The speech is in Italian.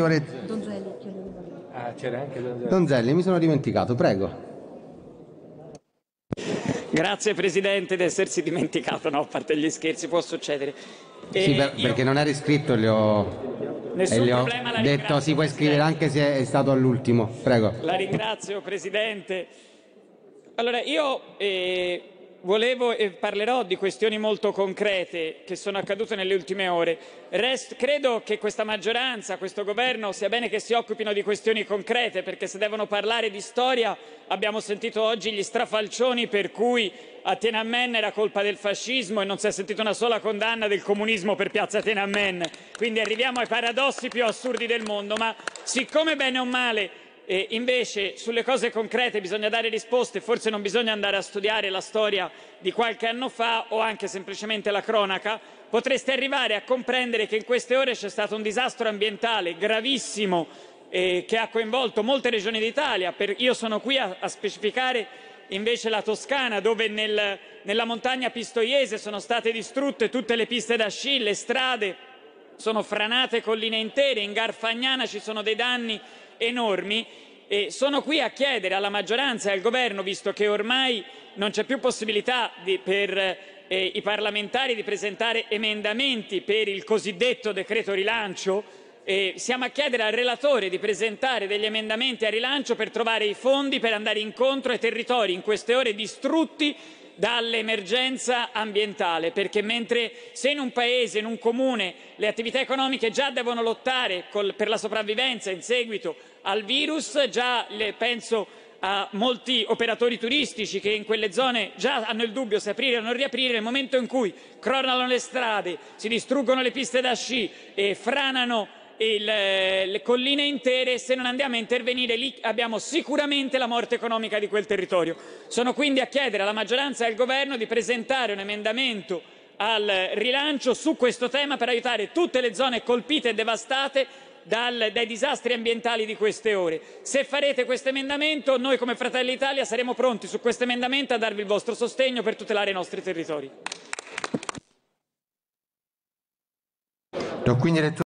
Ore- Donzelli. Ah, c'era anche Donzelli. Donzelli, mi sono dimenticato, prego. Grazie Presidente di essersi dimenticato, no, a parte gli scherzi, può succedere. E Sì, per- io- perché non era iscritto e gli ho, Nessun e gli ho detto si può scrivere Presidente. anche se è stato all'ultimo. Prego. La ringrazio Presidente. Allora, io eh, volevo e parlerò di questioni molto concrete che sono accadute nelle ultime ore. Rest- credo che questa maggioranza, questo governo, sia bene che si occupino di questioni concrete, perché se devono parlare di storia abbiamo sentito oggi gli strafalcioni per cui a Tiananmen era colpa del fascismo e non si è sentita una sola condanna del comunismo per piazza Tiananmen. Quindi arriviamo ai paradossi più assurdi del mondo, ma siccome bene o male e invece sulle cose concrete bisogna dare risposte, forse non bisogna andare a studiare la storia di qualche anno fa o anche semplicemente la cronaca, potreste arrivare a comprendere che in queste ore c'è stato un disastro ambientale gravissimo eh, che ha coinvolto molte regioni d'Italia. Io sono qui a, a specificare invece la Toscana, dove nel- nella montagna pistoiese sono state distrutte tutte le piste da sci, le strade, sono franate colline intere, in Garfagnana ci sono dei danni enormi e sono qui a chiedere alla maggioranza e al governo, visto che ormai non c'è più possibilità di- per eh, i parlamentari di presentare emendamenti per il cosiddetto decreto rilancio, eh, siamo a chiedere al relatore di presentare degli emendamenti a rilancio per trovare i fondi per andare incontro ai territori in queste ore distrutti dall'emergenza ambientale, perché mentre se in un paese, in un comune, le attività economiche già devono lottare col- per la sopravvivenza in seguito al virus, già le- penso a molti operatori turistici che in quelle zone già hanno il dubbio se aprire o non riaprire, nel momento in cui crollano le strade, si distruggono le piste da sci e franano il- le colline intere, se non andiamo a intervenire lì abbiamo sicuramente la morte economica di quel territorio. Sono quindi a chiedere alla maggioranza e al governo di presentare un emendamento al rilancio su questo tema per aiutare tutte le zone colpite e devastate dal- dai disastri ambientali di queste ore. Se farete questo emendamento, noi come Fratelli d'Italia saremo pronti su questo emendamento a darvi il vostro sostegno per tutelare i nostri territori.